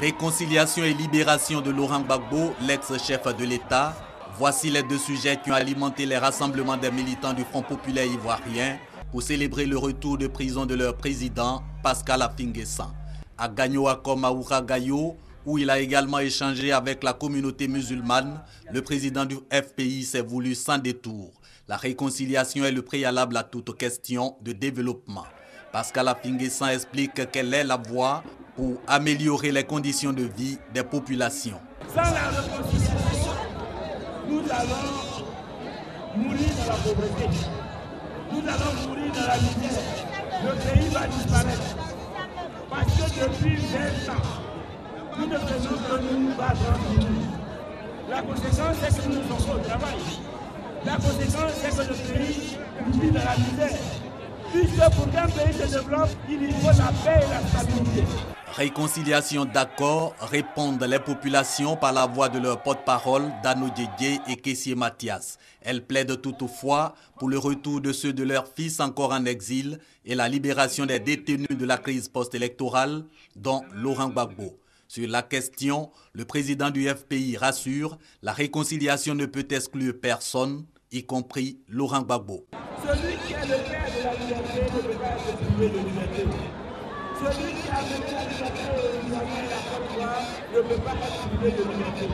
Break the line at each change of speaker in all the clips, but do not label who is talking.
Réconciliation et libération de Laurent Gbagbo, l'ex-chef de l'État. Voici les deux sujets qui ont alimenté les rassemblements des militants du Front populaire ivoirien pour célébrer le retour de prison de leur président, Pascal Afinguessan. À Gagnoa comme à où il a également échangé avec la communauté musulmane, le président du FPI s'est voulu sans détour. La réconciliation est le préalable à toute question de développement. Pascal Afinguessan explique quelle est la voie pour améliorer les conditions de vie des populations.
Sans la réconciliation, nous allons mourir dans la pauvreté. Nous allons mourir dans la misère. Le pays va disparaître. Parce que depuis 20 ans, nous ne faisons que nous battre La conséquence, c'est que nous sommes au travail. La conséquence, c'est que le pays vit dans la misère. Puisque pour qu'un pays se développe, il faut la paix et la stabilité.
Réconciliation d'accord, répondent les populations par la voix de leur porte-parole, Dano Djedje et Kessier Mathias. Elles plaident toutefois pour le retour de ceux de leurs fils encore en exil et la libération des détenus de la crise post-électorale, dont Laurent Gbagbo. Sur la question, le président du FPI rassure, la réconciliation ne peut exclure personne, y compris Laurent Gbagbo.
Celui qui le père de la liberté ne peut pas de liberté. Celui qui a mené la Côte d'Ivoire ne peut pas privé de liberté.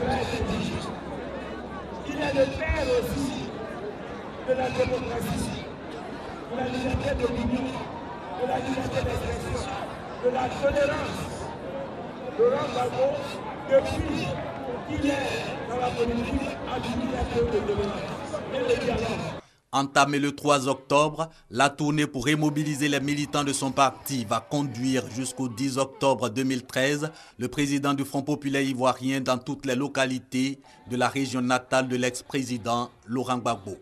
Cela a dit. Il est le père aussi de la démocratie, de la liberté d'opinion, de la liberté d'expression, de la tolérance. Laurent Gbagbo, depuis qu'il est dans la politique, a toujours été de tolérance et le dialogue.
Entamé le 3 octobre, la tournée pour remobiliser les militants de son parti va conduire jusqu'au 10 octobre 2013 le président du Front populaire ivoirien dans toutes les localités de la région natale de l'ex-président Laurent Gbagbo.